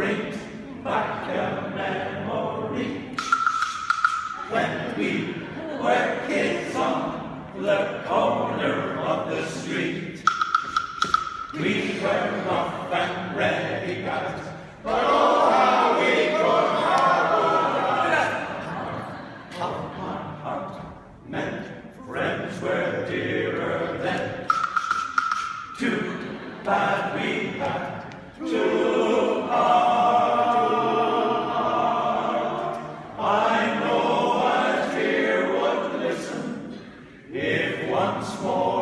brings back a memory when we were kids on the corner of the street. We were rough and ready guys, but oh how we could Heart, heart, heart meant friends were dearer than. Too bad we had once more